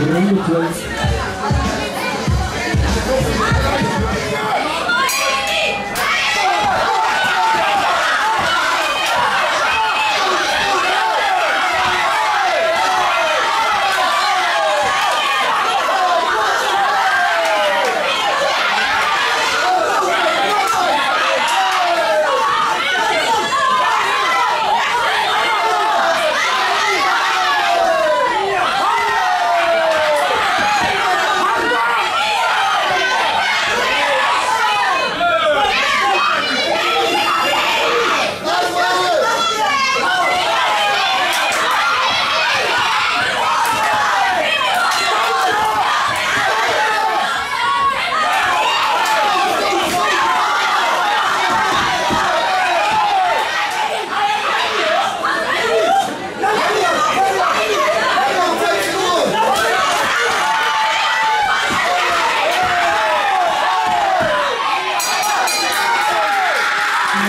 Einde Runde